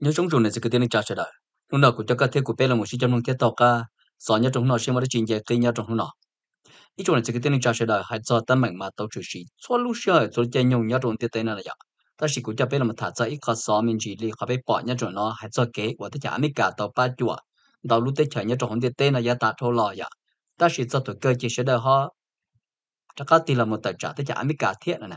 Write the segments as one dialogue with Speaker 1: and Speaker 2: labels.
Speaker 1: nhớ trong rừng này sẽ cái tiền trả sẽ đợi lúc nào cũng cho các thế của bé là một sự chăm nông thiết tộc ca sợ nhớ trong nó xem mà trình gì cây nhớ trong nó ít chỗ này sẽ cái tiền trả sẽ đợi hay cho tâm mạnh mà tàu chủ sĩ cho lúc sau, cho chơi nhung nhớ trong thiết tên này là ta chỉ cũng cho bé là một thằng ít khó sợ mình chỉ li khó bé bỏ nhớ trong nó hay cho kế và tất cả mấy cả tàu ba chùa. Tàu lúc tết chờ nhớ trong thiết tên này ya ta thô lò ya ta chỉ cho tụi cơ chỉ sẽ đợi họ chắc có tiền là một tài trả tất cả mấy cả thiết này nè.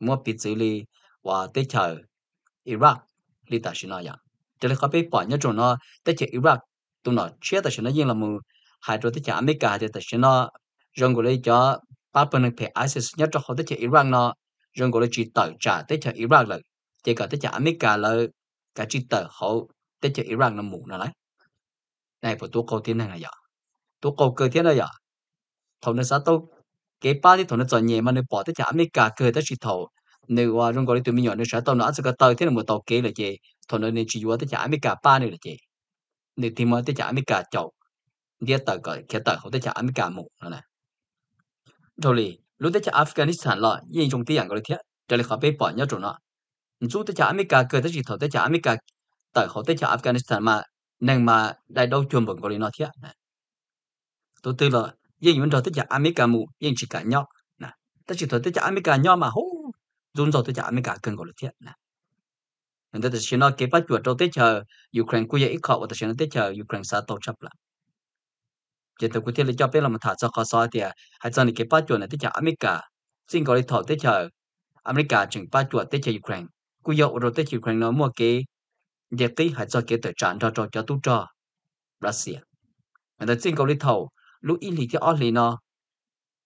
Speaker 1: Mua bị xử lý và tết chờ Iraq li ta shi ya để họ bị bỏ nhớ trong nó tới chỉ Iraq tụi nó chia ta shi nó yên là mu, hai chỗ tới chỉ America thì ta shi nó rong gọi lấy cho ba bên này phải ISIS nhất cho họ tới chỉ Iraq nó rong gọi lấy chỉ tự trả tới chỉ Iraq là chỉ cả tới mỹ America là cả chỉ tự họ tới chỉ Iraq nó mù nó đấy này phải tôi câu tiên này ya. Tôi câu cơ tiên này ya. Thầu nó sao tôi cái ba thì thầu nó chọn nhẹ mà nó bỏ tới mỹ cả cơ tới chỉ thầu nếu qua trong cái tụi mình nhỏ nếu sẽ tàu nó sẽ có tao thế là một tàu kế là chị thôi nó nên chỉ vừa tới trả mấy cả ba nữa là chị. Nếu thì mới tới trả mấy cả chậu. Đi tới cái cái tới không tới trả mấy cả một nữa nè. Rồi lì, lúc tới trả Afghanistan là yên trong tiếng người thiệt trở lại khỏi bị bỏ nhau chỗ nó chú tới trả mấy cả cơ, tới chỉ thôi tới trả mấy cả tới không tới trả Afghanistan mà nên mà đại đâu chuẩn bận gọi nó thiệt tôi tư là yên vẫn trở tới trả mấy cả mù yên chỉ cả nhau nè. Tới chỉ thôi tới trả mấy cả nhau mà hú run rồi tôi chả mấy cả, cần gọi là thiệt nè. Nên tôi chỉ nói cái bắt chuột trong tết chờ Ukraine cũng vậy ít khó và tôi chỉ nói tết chờ Ukraine sát tổ chức là. chỉ tôi cũng thấy là cho biết là một thả cho khó so thì à, hay cho nên cái bắt chuột này tết chờ America xin gọi là thọ tết chờ America chừng bắt chuột tết chờ Ukraine. Cũng vậy rồi tết Ukraine nó mua cái địa tí hay cho cái tự trạng cho cho cho tu cho. Russia nên tôi xin gọi là thọ lúc in thì cái ở lì nó.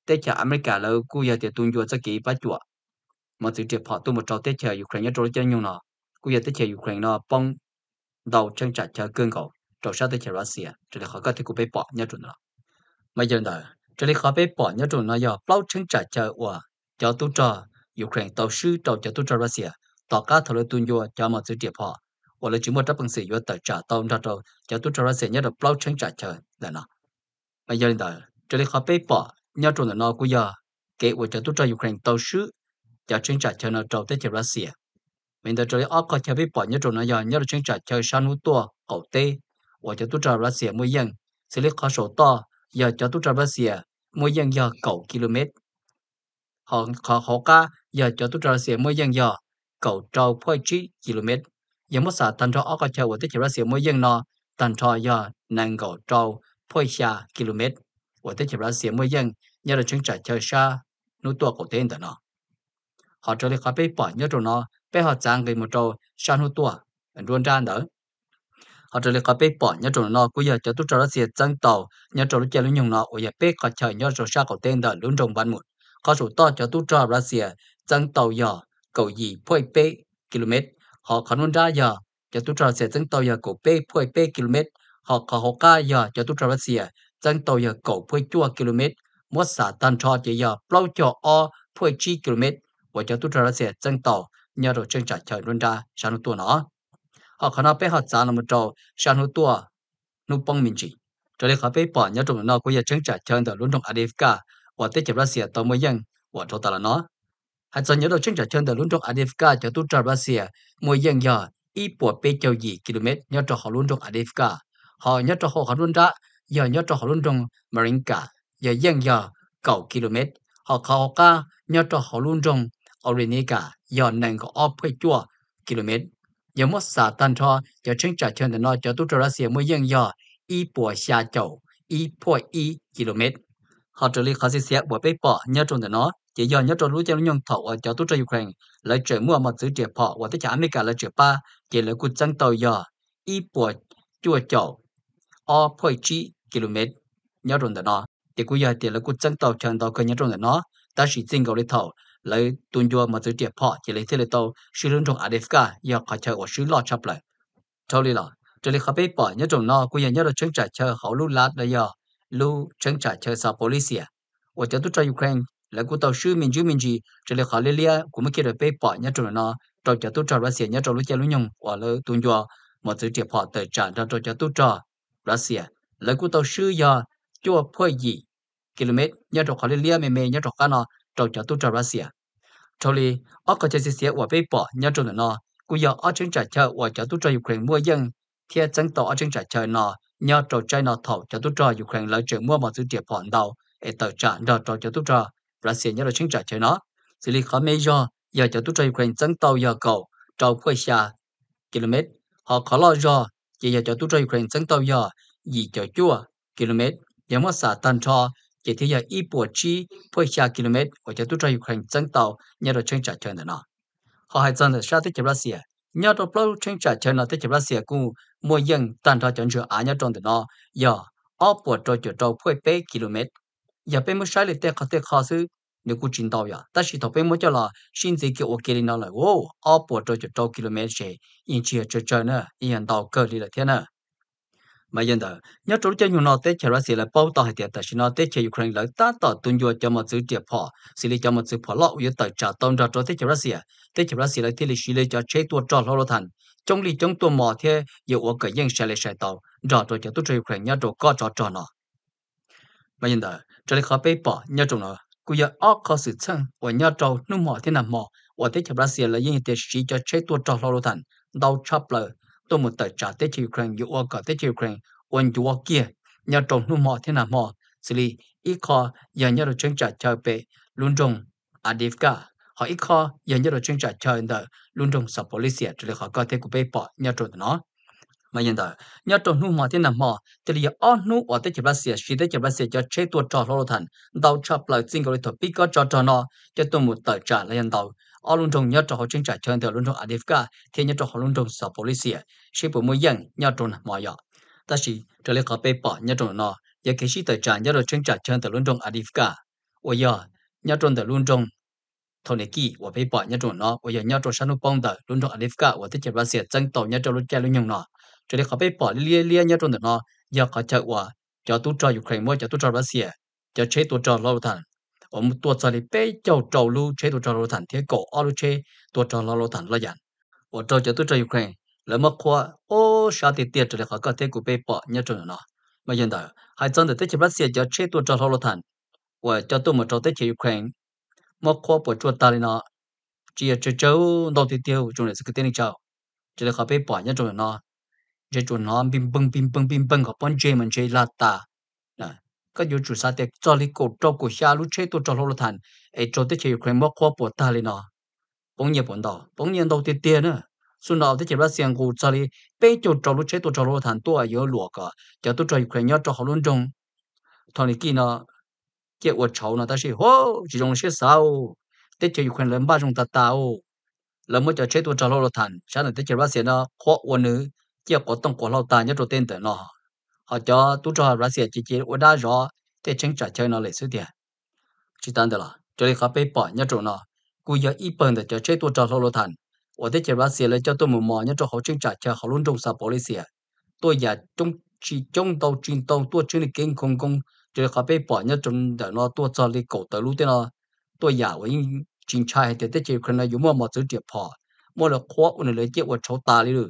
Speaker 1: Tết chờ America là cũng vậy thì tuân chuột cho cái bắt chuột mà từ trước họ tôi một trò tết chờ Ukraine trôi cho nhung nó cú giờ tết chờ Ukraine nó bong đầu chân chặt chờ cơn cầu trò sát tết chờ Russia trở lại họ có thể cũng bị bỏ nhớ chuẩn nó mà giờ đó trở lại họ bị bỏ nhớ chuẩn nó giờ bao chân chặt chờ của cho tu trò Ukraine tàu sư tàu cho tu trò Russia tỏ cả thầu tuân vô cho mà từ trước họ và là chúng một trăm bằng sự vô tàu trả tàu ra tàu cho tu trò Russia nhớ được bao chân chặt chờ là nó mà giờ đó trở lại họ bị bỏ nhớ chuẩn nó cũng giờ kể hoạch cho tu trò Ukraine tàu sư cho chuyên trả cho nó trâu tới cho Russia mình đã chơi ốc có cho biết bỏ nhớ rồi nó giờ nhớ là chuyên trả chơi san hú tua cầu tê. Và cho tôi trả Russia mỗi dân. Xử lý khó số to, giờ cho tôi trả Russia mỗi dân giờ cầu km. Họ họ họ ca, giờ cho tôi trả Russia mỗi dân giờ cầu trâu phơi chi km. Giờ mất xã thành cho ốc có cho tới cho Russia mỗi dân nó thành cho giờ năng cầu trâu phơi xa km. Và tới cho Russia mỗi dân nhớ là chuyên trả chơi xa nút tua cầu tên đó nó họ trở lại khỏi bị bỏ nhớ rồi nó bé họ trang cái một trâu san hô tua luôn ra nữa. họ trở lại khỏi bị bỏ nhớ rồi nó bây giờ cho tôi trở lại xe chân tàu nhớ rồi lúc chơi luôn nhung nó ở nhà bé có chờ nhớ rồi sao có tên đỡ luôn trong văn một có số to cho tôi trở lại xe chân tàu giờ cầu gì phơi bé km. Họ còn luôn ra giờ cho tôi trở lại xe chân tàu giờ cầu bé phơi bé km. Họ có họ ca giờ cho tôi trở lại xe chân tàu giờ cầu phơi chua km. Mất xả tan cho chỉ giờ bao cho o phơi chi km và cho tàu nó họ khả năng bé họ trả là một trâu sang tua nu bông mình chỉ cho nên họ bé bỏ nhớ trong nó có giờ chân trả chờ được luôn trong ADFK và tới chụp ra tàu mới dân và cho ta là nó hãy cho nhớ được chân trả chờ được luôn trong ADFK cho tôi ra sẽ mỗi dân giờ ít bộ bé châu gì km nhớ cho họ luôn trong ADFK họ nhớ cho họ họ luôn ra giờ nhớ cho họ luôn trong Marinka giờ dân giờ cầu km họ họ ca nhớ cho họ luôn trong Orinika yo nang ko op phe chua kilomet yo mo sa tan tho yo ching cha chen no cho tu tra sia mo yang yo i po sha chau i po i kilomet ha to li khasi sia bo pe po nya tong no chỉ do nhất trong lúa cho nhung thọ ở cho tôi cho Ukraine lấy trời mua một sự trẻ họ và tất cả America lấy trời ba chỉ lấy cuộc tranh tàu giờ y bộ chua chậu o phơi chi km nhớ rồi đó thì cuối giờ thì lấy cuộc tranh tàu chẳng tàu cái nhớ rồi đó ta chỉ tin cầu lấy thầu lấy tuân cho mà tự địa phò chỉ lấy thế là tàu sử dụng trong ADFK giờ khỏi chơi của sử lo chấp lại thôi đi là cho nên khó biết bỏ nhớ trong nó cũng nhớ được chứng trả chơi hậu lưu lát là giờ lưu chứng trả chơi sa policia. Và cho tôi cho Ukraine là của tàu sư mình chú mình gì cho nên khó liên lia cũng mới kia được biết bỏ nhớ trong nó trong cho tôi cho Russia, nhớ trong lúc chơi lúc nhung và lấy tuân cho mà tự địa phò tới trả cho cho tôi cho Russia. Lấy của tàu sư giờ cho phơi gì km, nhớ trong khó liên lia mềm mềm nhớ trong cái nó trâu cho tu cho Russia. Cho li, ở cái chế xe và bê bỏ nhớ trong nó cú giờ ở trên trả chờ và cho tôi cho Ukraine mua dân thì chẳng tỏ ở trên trả chờ nó, nhớ trò trái nó thầu cho tôi cho Ukraine lợi trưởng mua một sự tiệp phòn đầu để tờ trả nọ trò cho tôi cho Russia nhớ là trên trả chờ nó xử lý khó mê do giờ cho tôi cho Ukraine chẳng tàu giờ cầu trâu quay xa km họ khó lo do chỉ giờ cho tôi cho Ukraine chẳng tàu giờ gì cho chua km giờ mất xả tan cho chỉ thì giờ ít bộ chi phơi xa km và cho tôi cho Ukraine chân tàu nhờ được trên trả chờ nó họ hay chân được sao tới Russia nhờ được bao trên trả chơi nó tới chỉ Russia cũng mua dân tàn thọ chọn chữa á nhớ trong nó giờ ở bộ trò chỗ trò phơi bảy km giờ bên mới sai lịch tệ khó tệ khó xứ nếu cũng chính tàu giờ ta chỉ thọ bên mới cho là xin gì kiểu ok đi nó là ô ở bộ trò chỗ trò km sẽ in chia chơi chơi nữa in tàu cơ đi là thế nữa mà hiện đó nhớ chỗ chơi nhiều nó tết chờ Russia là bao tao hay tiệt tại nó tết chơi Ukraine là ta tao tuân vô cho một sự tiệp họ xử lý cho một sự phá lọ với tại trả tông ra cho tết chờ Russia à. tết chờ Russia là thiết lý xử lý cho chế tua trò lo lo thành. Trong lý trong tua mò thế yêu ở cái dân sẽ lấy sai tàu rõ rồi cho tôi chơi Ukraine, nhớ chỗ có trò trò nó mà hiện đó cho nên khó bê bỏ, nhớ chỗ nó cũng giờ ở khó sự chân và nhớ chỗ nu mò thế nào mò và tết chờ Russia là dân thiết sĩ cho chế tua trò lo lo thành, đau chập lời tôi một tờ trả tết cho Ukraine, dù qua cả tết cho Ukraine quân chúa kia, nhà trồng nu mò thế nào mò xử lý, ít kho giờ nhà đồ chân trả chờ về luôn trồng Adivka. Họ ít kho giờ nhà đồ chân trả chờ đợi luôn trồng sập policia cho nên họ có thể của bê bỏ nhà trồng nó. Mà hiện tại nhà trồng nu mò thế nào mò thì là ở nu ở tết chụp Russia chỉ tết chụp Russia cho chế tuột trò lo thành đầu chập lại chính cái thuật bị có trò trò nó cho tôi một tờ trả lại hiện tại ở luân trong nhất cho họ chuyên trả chân luân luôn trong adifka thì nhất cho họ luôn trong sở police sẽ bộ mối dân nhớ trong mọi giờ ta chỉ trở lại có bê bỏ nhớ trong nó giờ khi sĩ tới trả nhất rồi chuyên trả chân từ luân trong adifka ôi giờ nhớ trong từ luân trong thôn này kỳ và bê bỏ nhớ trong nó ôi giờ nhớ trong sanu bông từ luôn trong adifka và tiết kiệm ra sẽ chân tàu nhớ trong luân chơi luôn nhung nó trở lại có bê bỏ lia lia nhớ trong từ nó giờ có chạy và cho tu cho ukraine mua cho tu cho russia cho chế tu cho lao động. 我们多这里被叫走路，chế tôi cho lâu thành thế cổ ở lúc chế tôi cho lâu thành lo dàn 我做就都做 Ukraine lỡ mất khoa ô sao thì tiền rồi họ có thể của bê bỏ nhớ rồi nó mà hiện tại hai chân để tới chỉ Russia cho chế tôi cho lo thành và cho tôi một trò tới chỉ Ukraine mất khoa bỏ chuột ta nó chỉ là chơi chơi đâu thì tiêu chúng là cái tiền chào chỉ là họ bê bỏ nhớ rồi nó chỉ chuột nó bim bưng bim bưng bim bưng họ bọn chơi mình chơi là ta các yếu chủ sao thì cho lý cổ cho của xa lúc chế tôi cho lo thành ấy, cho tới Ukraine mất khoa bỏ ta nó bỗng nhiên bọn đó bỗng nhiên đâu thì tiên nữa xuân nào thì chỉ là xiang cụ cho lý bây giờ cho lúc chế tôi cho lúc thành tôi ở lúa cả cho tôi cho Ukraine nhớ cho họ luôn thằng này kia nó cái ở cháu nó ta sẽ hô, chỉ trong sẽ sao? Để cho Ukraine lên ba chung ta tao là mới cho chế tôi cho lúc thành sáng này chỉ là xiang nó khó ở nữa cái có tông có lao ta nhớ cho tên nó họ cho tu cho ra xe chỉ chỉ ở đó rõ để tránh trả chơi nó lấy số tiền chỉ tan được là cho nên họ bị bỏ nhớ chỗ nó cú giờ ít bận để cho chơi tu cho lô thành ở đây chỉ ra xe lấy cho tôi mù mờ nhớ chỗ họ tránh trả chơi họ luôn trong sao bỏ lấy xe tôi giờ trong chỉ trong tàu chuyên tàu tôi chuyên kinh không công cho nên họ bị bỏ nhớ trong để nó tôi cho lấy cổ tới lúc thế nó tôi giờ với chính trai thì tôi chỉ cần là dùng mua một số tiền bỏ mua được khóa ở nơi lấy chiếc ở chỗ ta đi rồi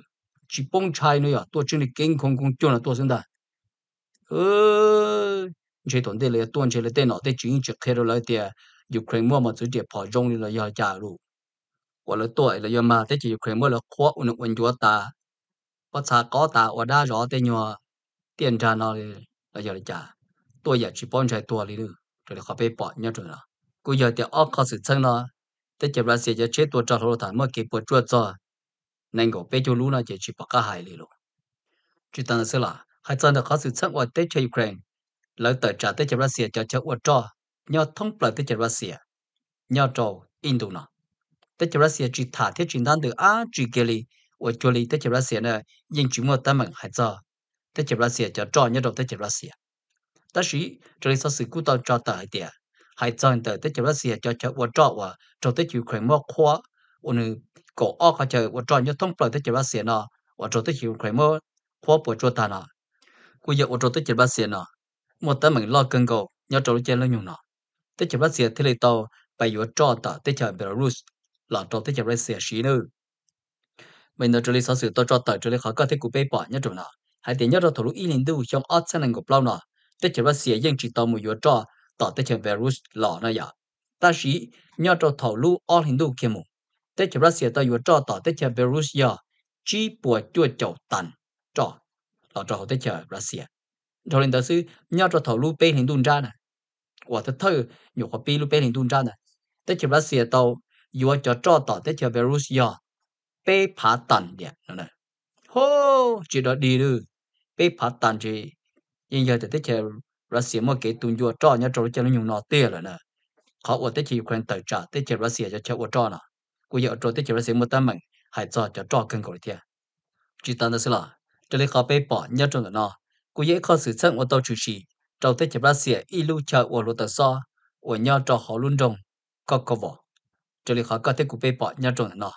Speaker 1: chỉ bông trai nữa tôi chuyên kinh không công cho là tôi xin ra ơ chế tuần tê lệ tuần chế lệ tê nọ tê chính trực khe rồi lại tê Ukraine mua mà chỉ để bỏ rong đi là do trả luôn và là tuổi là do mà tê chỉ Ukraine mua là khó ổn định quân chúa ta và xa có ta và đa rõ tê nhỏ tiền trả nó là do trả tôi giờ chỉ bón trái tua đi nữa rồi là khó bị bỏ nhớ rồi đó cứ giờ tê ốc khó sự chân nó tê chỉ là sẽ chế tua trả thôi thằng mà kịp bỏ chúa cho nên có bây giờ lú nó chỉ chỉ bỏ cả hai đi luôn chỉ tăng sự là hai chân là khó sự sắc ở thế cho Ukraine. Lỡ tới trả thế cho Russia cho cho ở trò. Nhớ thông lại thế cho Russia. Sẽ trò Indo nó. Tế cho Russia chỉ thả thiết chính đan được á, chỉ kia li ở chỗ li tế cho Russia này nhưng chỉ mua tâm hay cho. Tế cho Russia cho trò nhớ đầu tế cho Russia. Ta sĩ chỗ li sao sự cứu tao cho tại địa hay cho anh tế cho Russia cho cho ở trò và trò tế chỉ Ukraine mua khoa onu ừ, cổ ở cái chờ ở trò nhớ thông phải tế cho Russia nó ở trò tế chỉ Ukraine mua khóa bộ cho ta nó bây giờ ở cho tế chỉ Russia nọ. Một tấm mình lo cân cầu nhớ trâu chơi lên nhung nó tế chỉ Russia thế lấy tàu bay giờ cho ta tới chỉ Belarus. Là cho tới giờ sẽ xí nữa mình ở chỗ này sáu sự tôi cho tới chỗ này khó có thể cụ bê bỏ nhớ trâu nọ. Hãy tiền nhớ ra thổ lũ y linh đu trong ớt sang ngọc lâu nọ. Tới giờ sẽ yên chỉ tàu một yếu cho tỏ tới giờ Belarus, lọ nọ ya ta sĩ nhớ trâu thổ lũ ớt linh du kia tới tết chờ Russia tàu vừa cho tỏ tới chờ Belarus dạ. giờ chỉ bùa chua chậu tàn cho là cho chờ Russia cho nên tớ sư nhau cho thầu lu bê hình tuần ra nè và tớ thơ nhiều có bê lu bê hình tuần ra nè tết chờ Russia tàu dù cho cho tỏ tết chờ virus giờ bê phá tần đi nè hô chỉ đó đi được bê phá tần chỉ nhưng giờ tết chờ Russia mà cái tuần dù cho nhau cho cho nó dùng nọ tiền rồi nè khó ở tết chờ Ukraine tờ trả tết chờ Russia cho cho cho nè cô giờ cho tết chờ Russia một tâm mình hãy cho cho cho cần gọi tiền chỉ tao đó là cho nên họ bê bỏ nhớ trong nó cú giờ khó xử chân của đâu chủ sĩ cho tết chờ Russia ít lưu chờ của lối tờ so ở nhớ cho họ luôn trong có có vợ cho nên họ có thể cú bê bỏ nhớ trong nó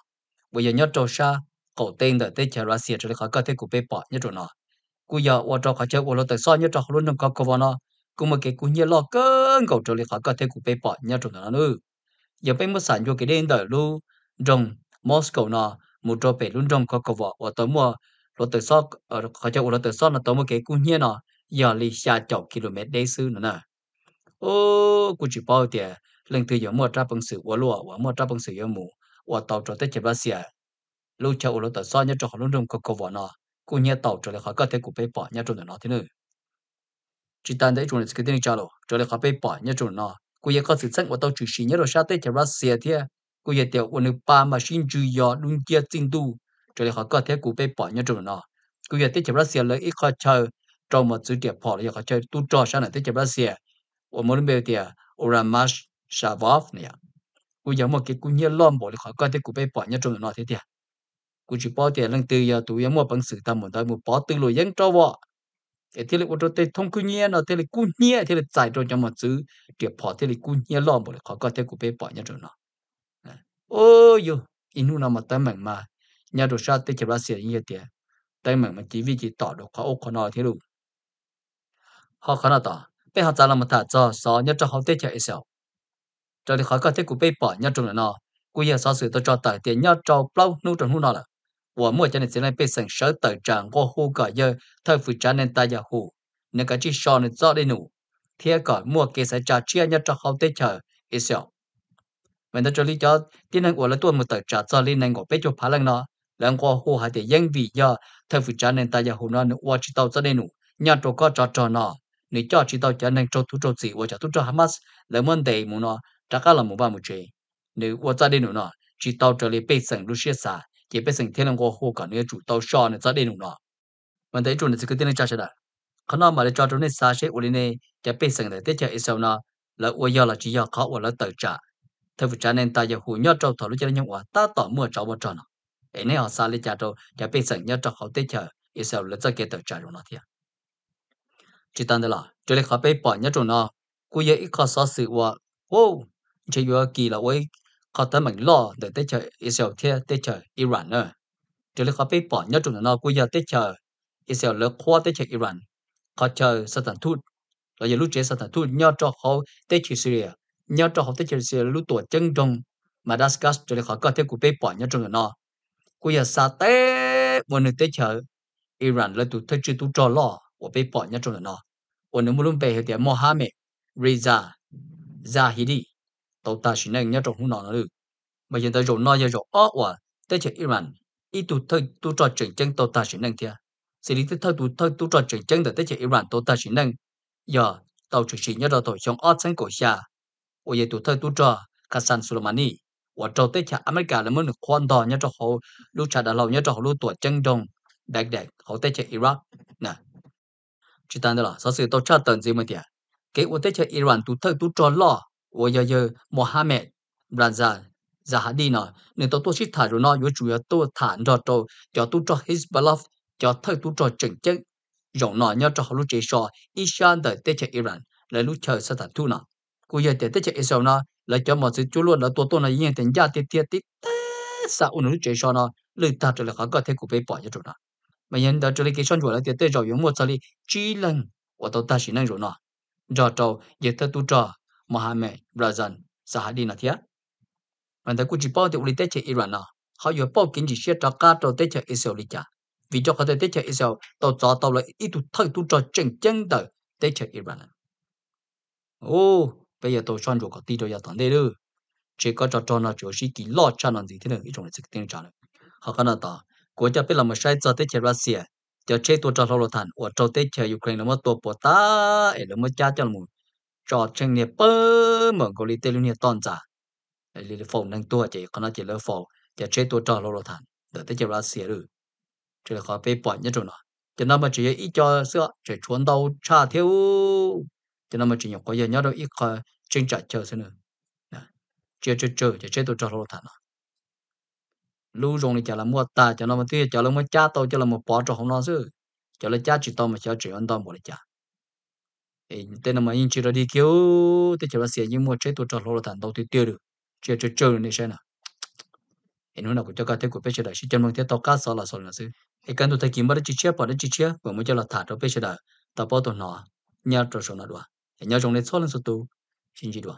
Speaker 1: bây giờ nhớ cho sa cậu tên 的 tết chờ Russia cho nên họ có thể cụ bê bỏ nhớ trong nó cú giờ ở trò họ chơi của lối tờ so nhớ cho họ luôn trong có có vợ nó cú mà cái cú nhớ lo cơn cậu cho nên họ có thể cú bê bỏ nhớ trong nó nữa giờ bên mua sản cho cái đen đời lưu trong Moscow nó một trò bể luôn trong có cầu vợ và tới mua lô từ sau ở khỏi cho lô từ sau là tới một cái cung nhiên nó giờ li xa chục km đây xứ nữa nè. Ô cũng chỉ bao tiền lần từ giờ mua tra bằng sự của lúa và mua tra bằng sự giờ mù. Và tàu cho tới chợ xia lô chờ lô từ sau nhớ cho luôn trong có cầu vợ nọ. Cung nhiên tàu cho lại họ có thể cũng bị bỏ nhớ trong nó thế nữa chỉ tàn đấy chúng là cái tiếng chào rồi cho lại họ bị bỏ nhớ trong nó. Cũng nhiên có sự sinh của tàu chủ sĩ nhớ rồi sao tới chợ xia thế cô nhiên tiểu quân ba mà xin chú luôn kia tinh tu cho nên họ có thể cụ bị bỏ nhau trong nó cô giờ tới chế Brazil lấy ít khó chơi trong một sự tiệp bỏ lại họ chơi tu cho sang này tới chế Brazil ở một bên kia Uramash Shavov này cô giờ một cái cô nhớ lom bỏ lại họ có thể cụ bị bỏ nhau trong nó thế thì cô chỉ bỏ tiền lần từ giờ tụi em mua bằng sự tâm một đời một bỏ từ lối dân cho vợ thế là tôi thấy thông cứ nhớ nó thế là cú nhớ thế là giải cho cho một sự tiệp bỏ thế là cú nhớ lom bỏ lại họ có thể cụ bị bỏ nhau trong nó ô yo inu na mà tâm mình mà nhà đồ sao tới chụp ra xịt như thế tới mình mà chỉ vì chỉ tỏ được khó ô khó nói thế luôn. họ khó nói tỏ bây họ trả là một thả cho so nhất cho họ tới chạy sẹo cho thì khỏi có thế của bây bỏ nhà trong là nó cú giờ so sự tôi cho tờ tiền nhà cho lâu nu trong hú nó là. Của mỗi chân này bây sẵn sớ tờ trạng qua hú cả giờ thời phụ trả nên ta giờ hú nên cái chỉ so nên do đây nụ. Thế còn mua cái sẽ trả chia nhà cho họ tới chờ sẹo mình đã cho lý cho tiên năng của là tuôn một tờ trả cho liên năng của bây chụp phá lăng nó lần qua hồ hải thì dân vì do theo phụ trả nên ta giờ hồ nó nữa qua chỉ tàu cho nên nụ nhà trò có trò trò nọ nếu cho chỉ tàu cho nên cho thu cho gì và cho thu cho Hamas là vấn đề muốn nó chắc là một ba một chuyện nếu qua cho nên nụ nọ chỉ tàu trở lại bên sân lúc xưa xa chỉ bên sân thiên năng qua hồ cả nữa chủ tàu cho nên cho nên nụ nọ vấn đề chủ này sẽ cứ tiên năng trả sẽ đã khả năng mà để cho chúng này xa sẽ uli này chỉ bên sân để tiếp cho Israel nọ là qua giờ là chỉ giờ khó qua là tự trả theo phụ cha nên ta giờ hồ nhớ trâu thọ lúc cho nên nhau qua ta tỏ mưa trâu một tròn nọ nên họ xa lấy cha to ja pe sang nya to họ te cha e sa le cho ke to cha ro na thiệt. Chi tan de là to le họ pe bỏ nya to na ku ye i kha sa si wa ô chỉ vừa ki là với kha ta mang lo để tết chờ ý sao thiệt, tết chờ Iran nữa cho le họ bị bỏ nhớ trâu nó cú giờ tết chờ ý sao lấy khoa tết chờ Iran. Họ chờ sát thần thút. Rồi giờ lúc chế sát thần thút, nhớ cho họ tết chờ Syria, nhớ cho họ tới chơi Syria lúc tuổi chân trong Madagascar กูอยากซาเต้วันหนึ่งเตเชออิหร่านแล้วตัวเธอชื่อตัวจอลอว่าไปปอดเนี่ยจนเนาะวันนึงมุลุมไปเหตุมอฮัมเหมดริซาซาฮิดีตัวตาชินเนี่ยเนี่ยจนหูนอนเลย mà hiện tại rồi nói giờ rồi ó quả tới chuyện Iran ít tụ thời tụ trò chuyện chân tổ ta chỉ năng thia xử lý tới thời tụ thời tụ trò chuyện chân để tới chuyện Iran tổ ta chỉ năng giờ tàu chủ sĩ nhớ rồi tổ trong ó sáng cổ xa ở giờ tụ thời tụ trò Hassan Soleimani. 我找对下 America 了么的宽大nhớ cho họ lúc trả đã lâu nhớ cho họ lúc tuổi chân đông đại đại họ tới chơi Iraq nè chỉ tàn đó là sau sự tôi trả tận gì mà tiệt cái 我 tới chơi Iran tu thơ tu cho lo 我要要 Mohammed Raza Zahadi nó nên tôi tôi chỉ thả rồi nó yếu chủ yếu tôi thả cho tôi cho tôi cho Hezbollah cho thơ tu cho chừng chân rộng nó nhớ cho họ lúc chơi so Ishan tới tới chơi Iran lại lúc chơi sát thật tu nó cô giờ để tới chạy sau nó là cho mọi sự chú luôn là tôi tôi là yên tình gia tiết tiết tiết sao ôn lúc chạy nó? Lười ta trở lại khó có thể cụ bị bỏ cho chỗ nó. Mà hiện tại trở lại cái sản phẩm là tiết tới rồi dùng một xử lý chỉ lần, của tôi ta chỉ năng rồi nó. Do trâu giờ ta tu cho Mohammed Brazil Sahadi là thiệt mà ta cũng chỉ bảo thì uli tới chế Iran nó họ vừa bảo kiến chỉ xét cho cả cho tới chế Israel đi vì cho họ tới chế Israel tàu cho tàu là ít tu thay tu cho chân chân tới tới chạy Iran à. ô bây giờ tôi chọn chỗ có tí rồi giờ thằng đây nữa chỉ có cho cho nó chỗ sĩ kỳ lo cho nó gì thế này trong này sẽ tiếng trả này họ cái nào ta của cha biết là một sai cho tới chế Russia cho chế tôi cho lo thành và cho tới chế Ukraine là một tổ bộ ta ấy là một cha cho một cho chân nghiệp bơ mà có lý tên luôn toàn giả lý phòng năng tua chỉ có nó chỉ lỡ phòng cho chế tôi cho lo thành để tới chế Russia rồi chỉ là khó bị bỏ nhất rồi nó cho nên mà chỉ ít cho sữa chỉ chuẩn đầu cha thiếu cho nên mà chỉ nhập có giờ nhớ đâu ít khó tranh trả chờ xin nữa chờ chờ chờ chờ chế tôi cho lo thành lưu rồng này chả là mua ta cho nó mà tiêu cho là mua cha tôi cho là một bỏ cho không nó chứ cho là cha chỉ tao mà cho chỉ ăn tao một là cha ê tên mà in chỉ là đi kêu thì cho là xài nhưng mua chế tôi cho nó thành đầu thì tiêu được chờ chờ chờ này xem nào ê nó nào cũng cho cái thế của bây giờ đại sĩ chân mong thế tao cá sao là sao là chứ ê cái tôi thấy kiếm bắt chỉ chia bỏ đấy chỉ chia và mới cho là thả cho bây giờ đại tao bỏ tôi nó nhớ cho số nó đùa nhớ trong này số lần số tu xin chỉ đùa